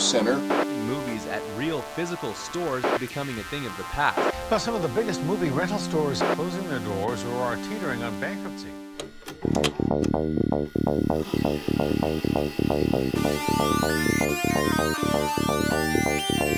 center. Movies at real physical stores becoming a thing of the past. But some of the biggest movie rental stores closing their doors or are teetering on bankruptcy.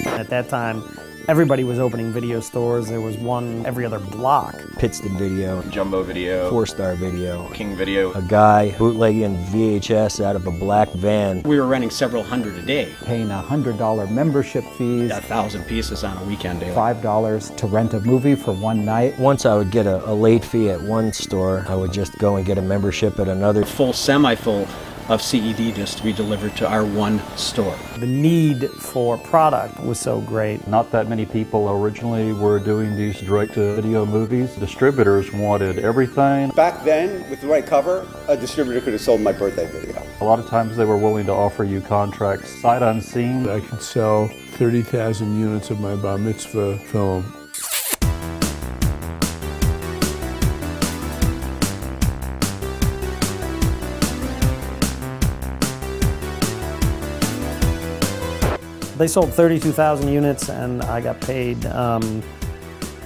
At that time, everybody was opening video stores. There was one every other block. Pittston Video, Jumbo Video, Four Star Video, King Video. a guy bootlegging VHS out of a black van. We were renting several hundred a day, paying a $100 membership fees, a thousand pieces on a weekend day. $5 to rent a movie for one night. Once I would get a, a late fee at one store, I would just go and get a membership at another. Full semi-full of CED discs to be delivered to our one store. The need for product was so great. Not that many people originally were doing these direct-to-video movies. Distributors wanted everything. Back then, with the right cover, a distributor could have sold my birthday video. A lot of times they were willing to offer you contracts sight unseen. I could sell 30,000 units of my bar mitzvah film They sold 32,000 units and I got paid, um,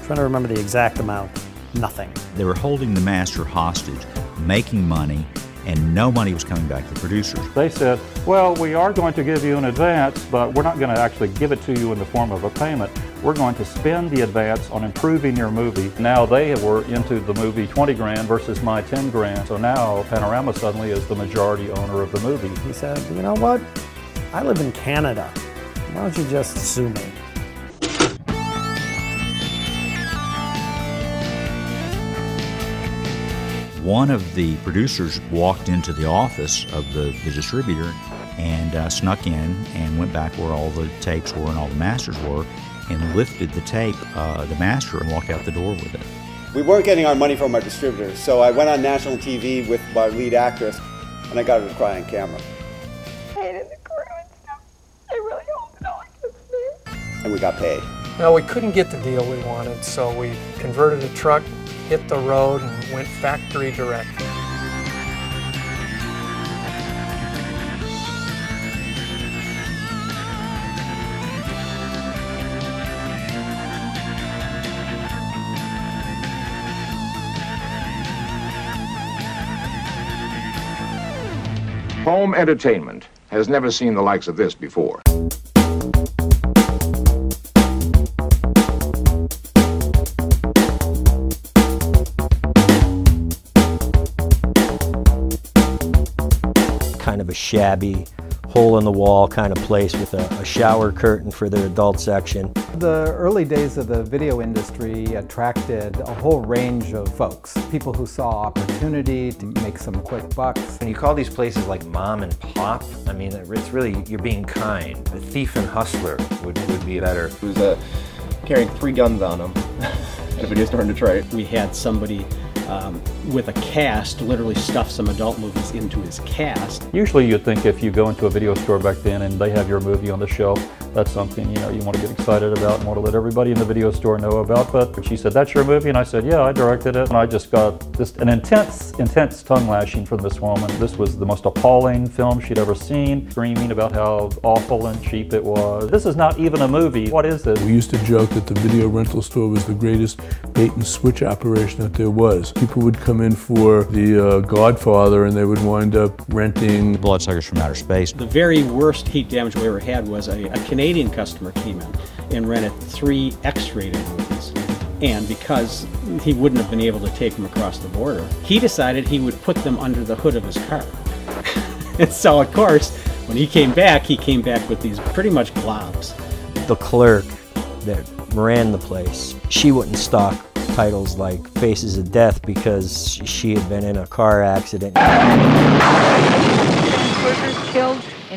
trying to remember the exact amount, nothing. They were holding the master hostage, making money, and no money was coming back to the producers. They said, well, we are going to give you an advance, but we're not going to actually give it to you in the form of a payment. We're going to spend the advance on improving your movie. Now they were into the movie 20 grand versus my 10 grand. So now Panorama suddenly is the majority owner of the movie. He said, you know what? I live in Canada. Why don't you just sue me? One of the producers walked into the office of the, the distributor and uh, snuck in and went back where all the tapes were and all the masters were and lifted the tape, uh, the master, and walked out the door with it. We weren't getting our money from our distributors, so I went on national TV with my lead actress and I got her to cry on camera. And we got paid. No, we couldn't get the deal we wanted, so we converted a truck, hit the road, and went factory direct. Home entertainment has never seen the likes of this before. Of a shabby, hole in the wall kind of place with a, a shower curtain for their adult section. The early days of the video industry attracted a whole range of folks. People who saw opportunity to make some quick bucks. When you call these places like mom and pop, I mean, it's really, you're being kind. A thief and hustler would, would be better. Who's uh, carrying three guns on him at a video store in Detroit. We had somebody um, with a cast literally stuff some adult movies into his cast. Usually you'd think if you go into a video store back then and they have your movie on the shelf, that's something you know you want to get excited about and want to let everybody in the video store know about. But she said, "That's your movie," and I said, "Yeah, I directed it." And I just got just an intense, intense tongue lashing from this woman. This was the most appalling film she'd ever seen, screaming about how awful and cheap it was. This is not even a movie. What is this? We used to joke that the video rental store was the greatest bait and switch operation that there was. People would come in for the uh, Godfather and they would wind up renting Bloodsuckers from Outer Space. The very worst heat damage we ever had was a, a Canadian customer came in and rented three X-rated movies. And because he wouldn't have been able to take them across the border, he decided he would put them under the hood of his car. and so, of course, when he came back, he came back with these pretty much globs. The clerk that ran the place, she wouldn't stock titles like Faces of Death because she had been in a car accident.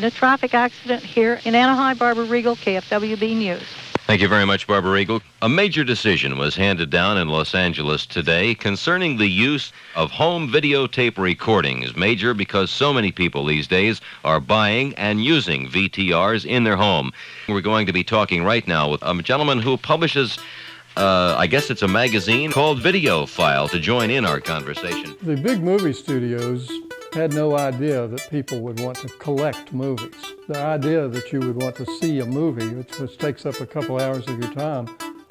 Workers killed in a traffic accident here in Anaheim. Barbara Regal, KFWB News. Thank you very much, Barbara Regal. A major decision was handed down in Los Angeles today concerning the use of home videotape recordings. Major because so many people these days are buying and using VTRs in their home. We're going to be talking right now with a gentleman who publishes uh, I guess it's a magazine called Videophile to join in our conversation. The big movie studios had no idea that people would want to collect movies. The idea that you would want to see a movie, which, takes up a couple hours of your time,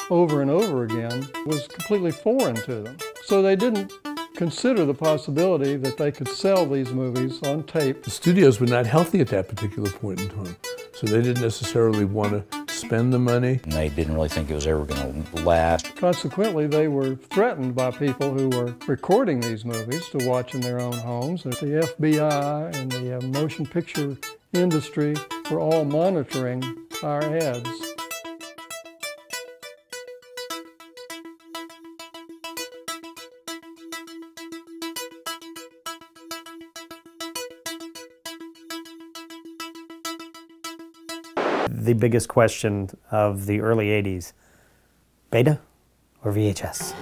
over and over again, was completely foreign to them. So they didn't consider the possibility that they could sell these movies on tape. The studios were not healthy at that particular point in time, so they didn't necessarily want to spend the money. And they didn't really think it was ever going to last. Consequently, they were threatened by people who were recording these movies to watch in their own homes. The FBI and the uh, motion picture industry were all monitoring our ads. The biggest question of the early 80s beta or VHS?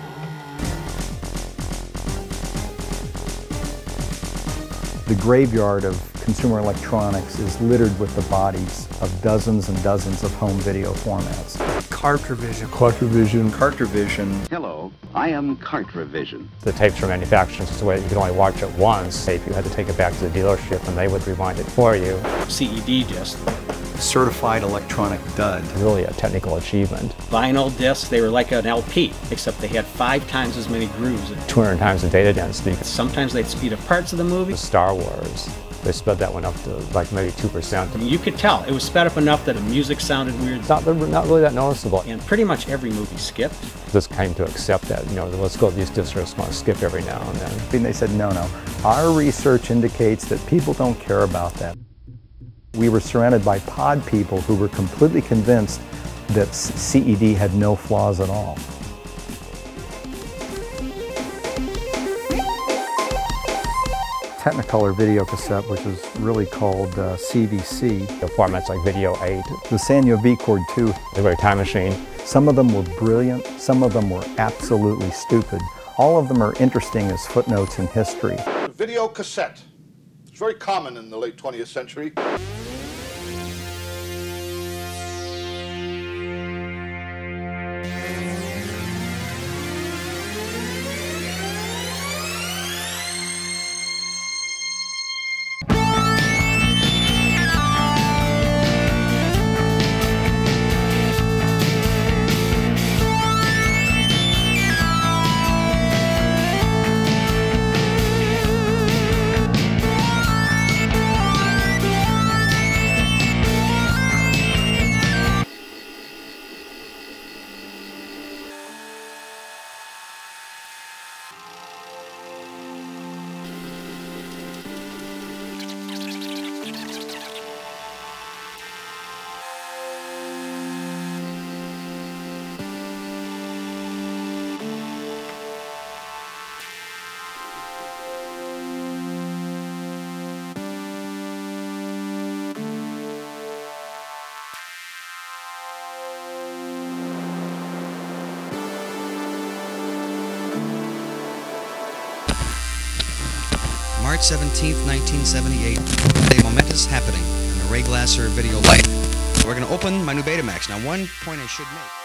The graveyard of consumer electronics is littered with the bodies of dozens and dozens of home video formats. Cartrivision. Cartrivision. Cartrivision. Hello, I am Cartrivision. The tapes were manufactured so that you could only watch it once. If you had to take it back to the dealership and they would rewind it for you. CED disc. Certified electronic dud. Really a technical achievement. Vinyl discs, they were like an LP, except they had five times as many grooves. 200 times the data density. Sometimes they'd speed up parts of the movie. Star Wars. They sped that one up to like maybe 2%. You could tell. It was sped up enough that the music sounded weird. Not, not really that noticeable. And pretty much every movie skipped. Just came to accept that, you know, let's go, these discs are just going to skip every now and then. And they said, no, no. Our research indicates that people don't care about that. We were surrounded by pod people who were completely convinced that CED had no flaws at all. Technicolor video cassette, which is really called uh, CVC. The formats like Video 8. The Sanyo V-Cord 2. The very time machine. Some of them were brilliant, some of them were absolutely stupid. All of them are interesting as footnotes in history. The video cassette. It's very common in the late 20th century. March 17, 1978. A momentous happening in the Ray Glasser video light. We're going to open my new Betamax. Now, one point I should make.